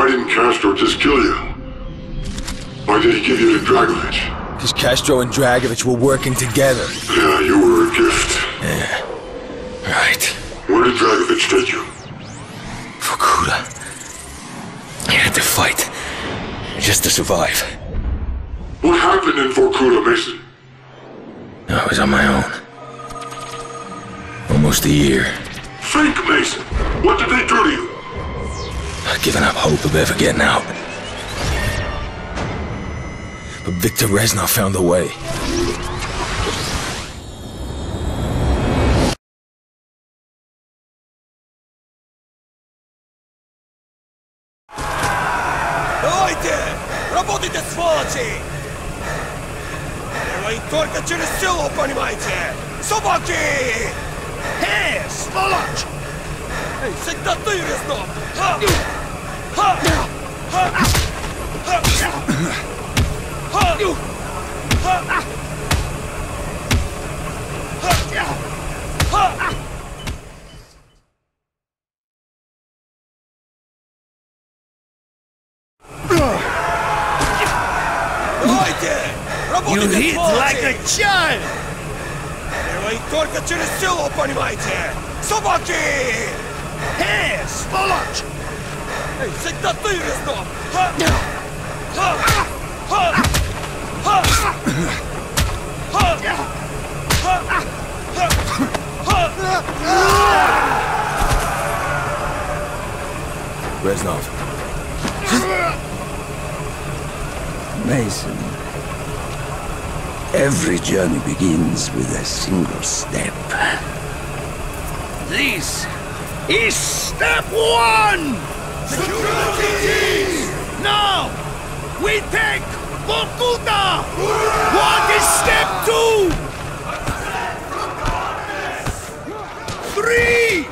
Why didn't Castro just kill you? Why did he give you to Dragovich? Because Castro and Dragovich were working together. Yeah, you were a gift. Yeah. Right. Where did Dragovich take you? Vorkuta. I had to fight. Just to survive. What happened in Vorkuta, Mason? I was on my own. Almost a year. Fake Mason! What did they do to you? I'd given up hope of ever getting out. But Viktor Reznov found a way. Давайте! Работайте, сволочи! Вы только через силу, понимаете? Собаки! Эй, сволочь! Эй, всегда ты, Резнов! Ха! You Работайте, hit сволочи! like a child! Вы только через силу, понимаете? Собаки! Эй, сволочь! Эй, всегда ты, Резнов! Ха! Ха! Ха! Ха! Ха! Ха! Ха! Reznov. Mason. Every journey begins with a single step. This is step one! Now, we take Vorkuta! What is step two? Three!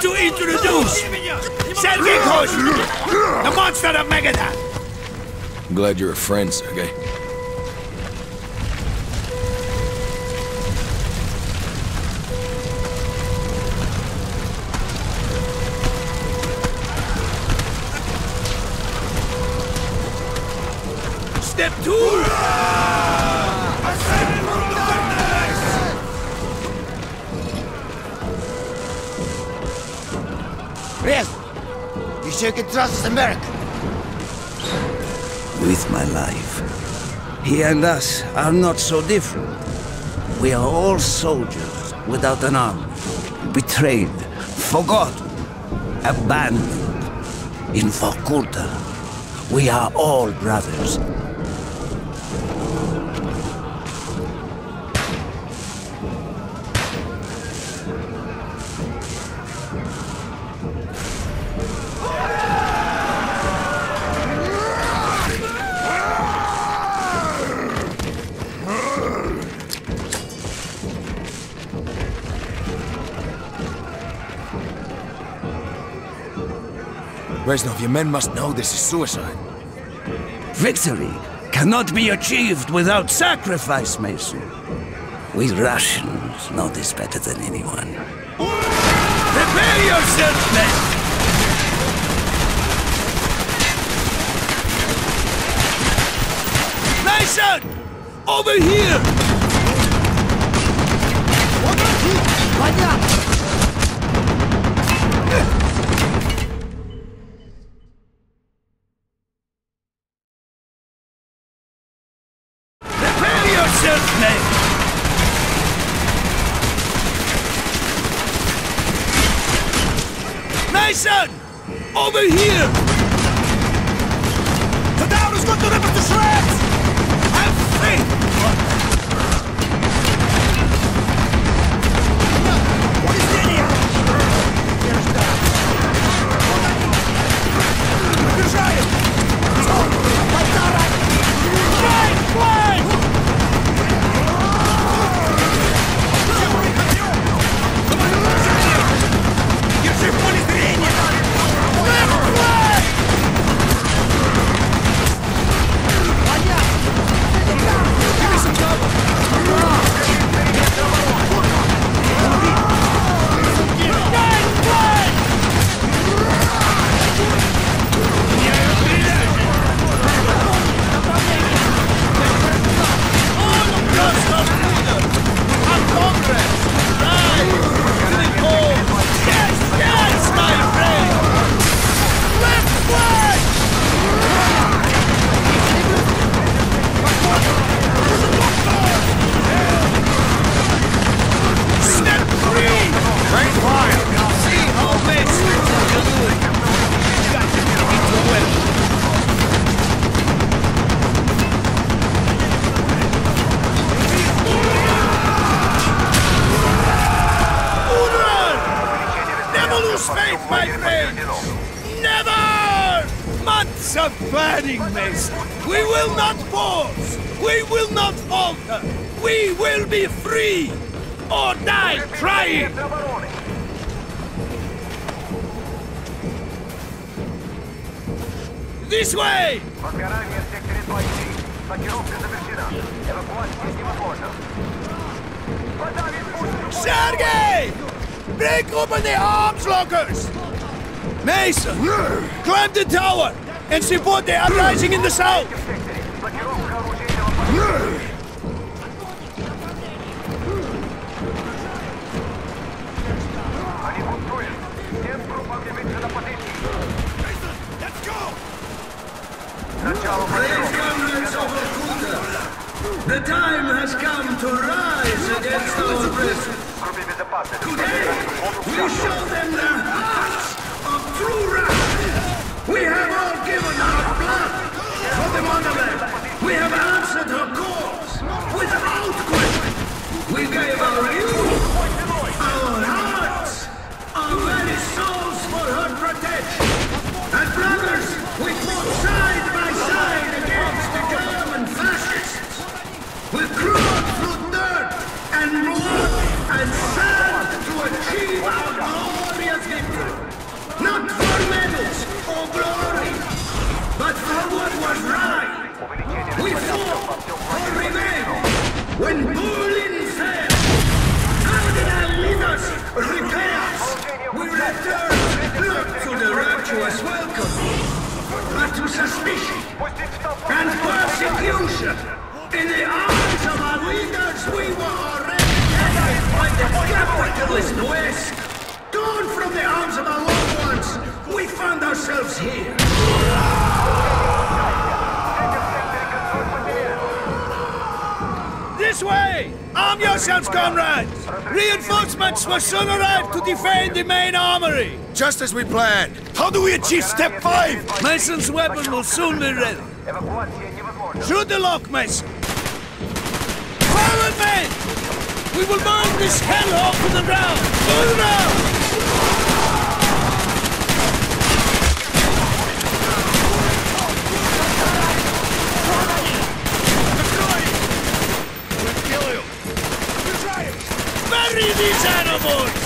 to introduce Sergei the monster of Megadon. Glad you're a friend, Sergei. You sure can trust this With my life. He and us are not so different. We are all soldiers without an army. Betrayed, forgotten, abandoned. In Vorkuta, we are all brothers. Reznov, your men must know this is suicide. Victory cannot be achieved without sacrifice, Mason. We Russians know this better than anyone. Prepare yourself, men! Mason! Over here! Sergey! Break open the arms lockers! Mason, climb the tower and support the uprising in the south! The time has come to rise against the oppressors. Today, we show them the hearts of true Russia. We have all given our blood for the motherland. We have answered her calls without question. We gave our youth when Berlin fell. How did our leaders repay us? We returned not to the rapturous welcome, but to suspicion and persecution. In the arms of our leaders, we were already dead by the capitalist West. Torn from the arms of our loved ones, we found ourselves here. This way! Arm yourselves, comrades! Reinforcements will soon arrive to defend the main armory! Just as we planned! How do we achieve step five? Mason's weapon will soon be ready. Shoot the lock, Mason! Forward, men! We will burn this hellhole to the ground! To the ground! vamos!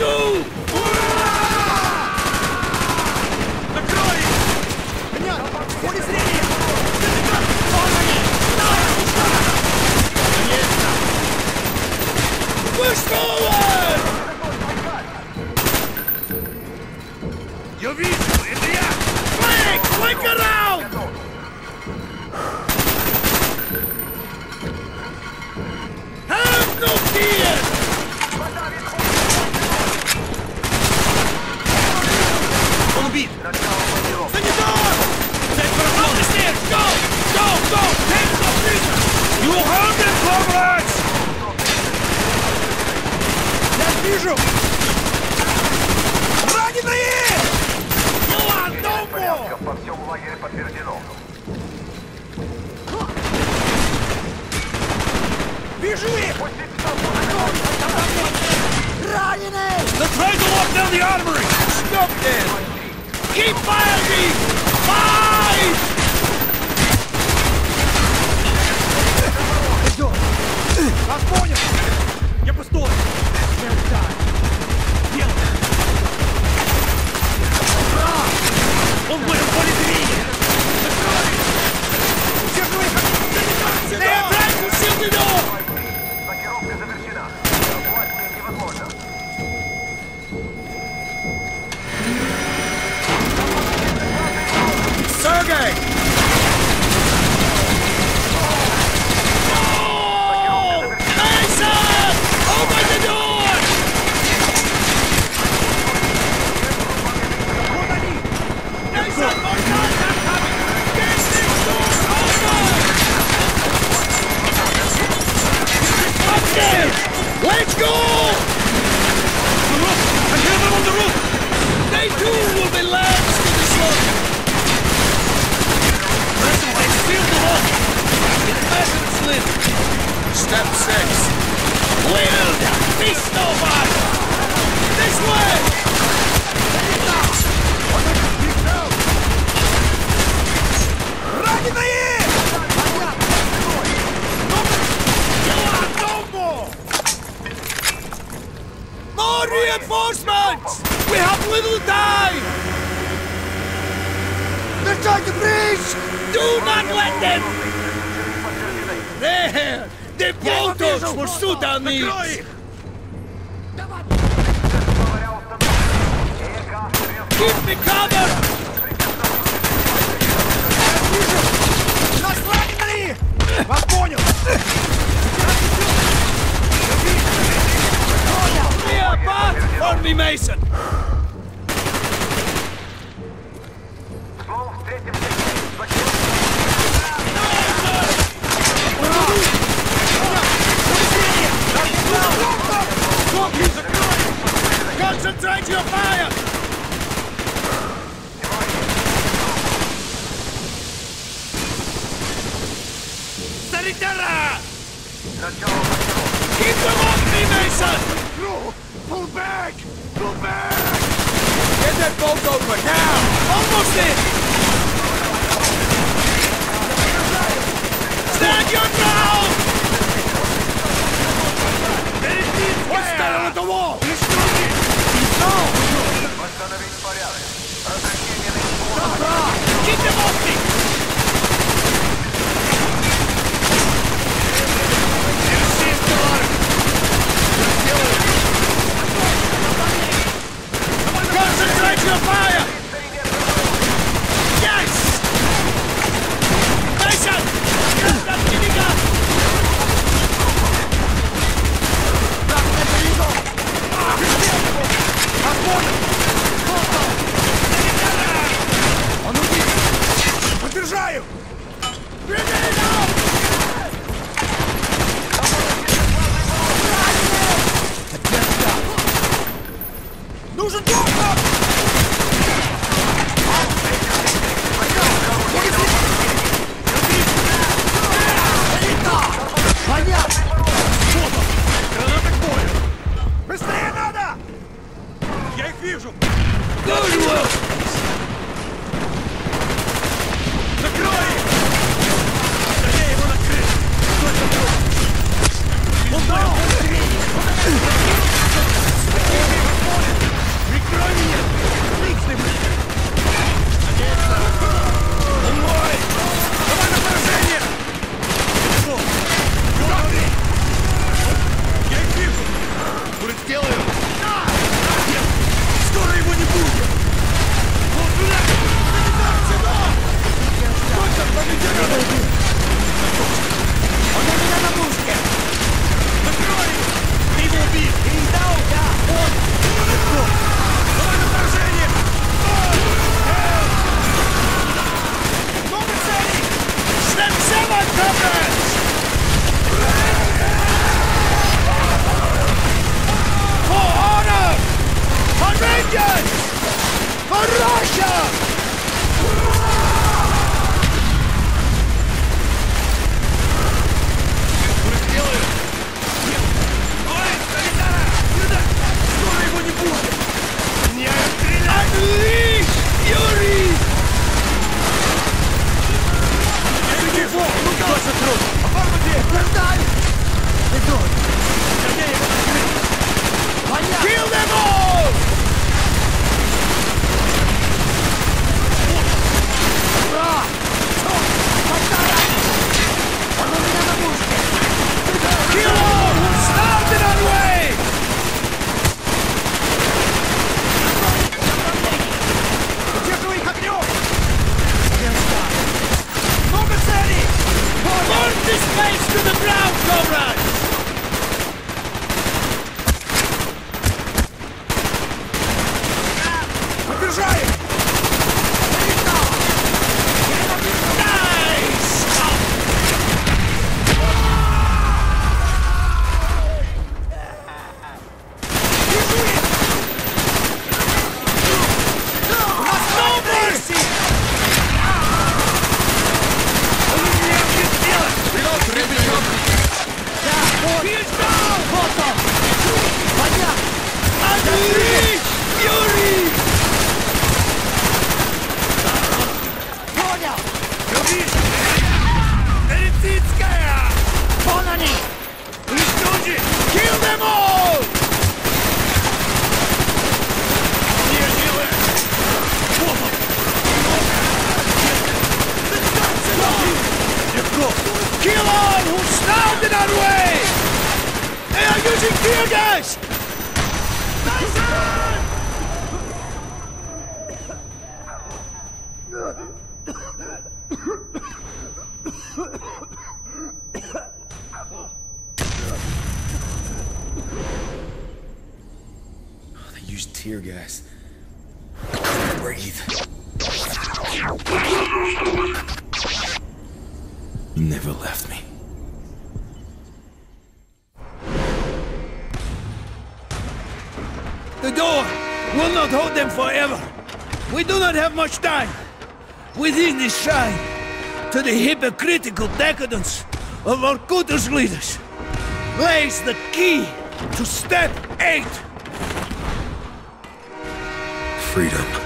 Go! подтверждено. Бежи! Раненый! Keep firing! Fight! Reinforcements! We have little time! They're trying to breach! Do not let them! There! The bolters for Sudan needs! Keep me covered! Вас понял! back! On me, Mason! Concentrate your fire! Catch your fire! for Russia! Kill them all! 頼みながも breathe. You never left me. The door will not hold them forever. We do not have much time. Within this shrine, to the hypocritical decadence of our Kutus leaders, lays the key to step eight. Freedom.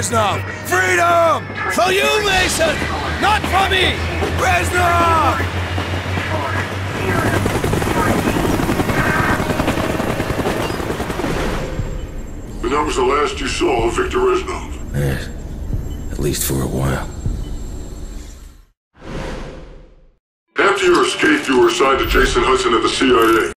Step Reznov! Freedom! For you, Mason! Not for me! Reznov! And that was the last you saw of Victor Reznov. Yes. At least for a while. After your escape, you were assigned to Jason Hudson at the CIA.